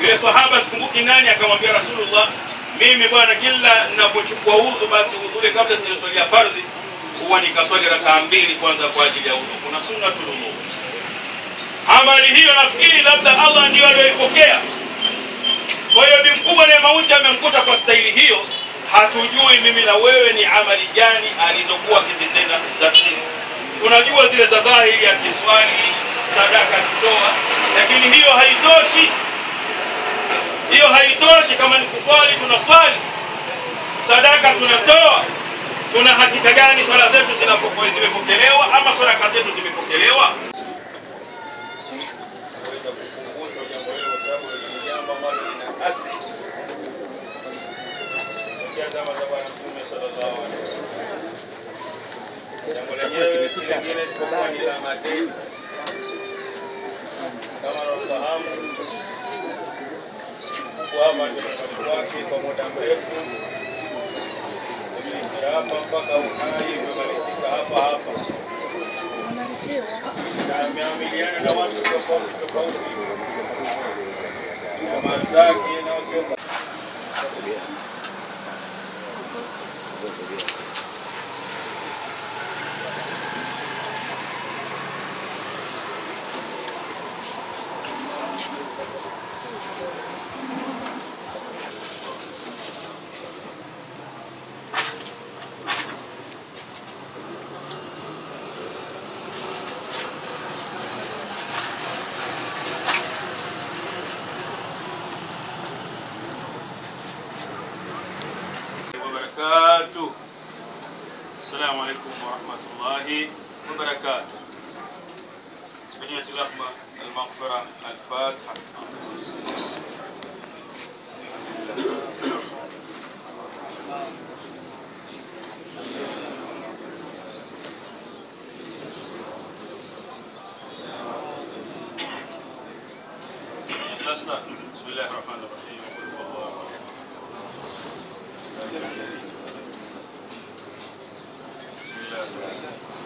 Yule sahaba sikumbuki nani, akamwambia Rasulullah, mimi bwana, kila ninapochukua udhu, basi udhuri kabla sijaswalia fardhi huwa nikaswali rakaa mbili kwanza kwa ajili ya udhu. Kuna sunnatul. Amali hiyo nafikiri labda Allah ndio aliyoipokea. Kwa hiyo bi mkubwa mauti amemkuta kwa staili hiyo, hatujui mimi na wewe ni amali gani alizokuwa akizitenda za siri. Tunajua zile za dhahiri ya kiswali, sadaka kitoa lakini hiyo haitoshi. Kama ni kuswali, tunaswali, sadaka tunatoa. Tuna hakika gani swala zetu zimepokelewa ama sadaka zetu zimepokelewa? Kama unafahamu kwamba nyumbani kwa muda mrefu hapa mpaka uhai umemalizika hapa hapa na ameamiliana na watu tofauti tofauti, jamaa zake na وبركاته. السلام عليكم ورحمة الله وبركاته. بنية الرحمة المغفرة الفاتحة. بسم الله الرحمن الرحيم. Yes.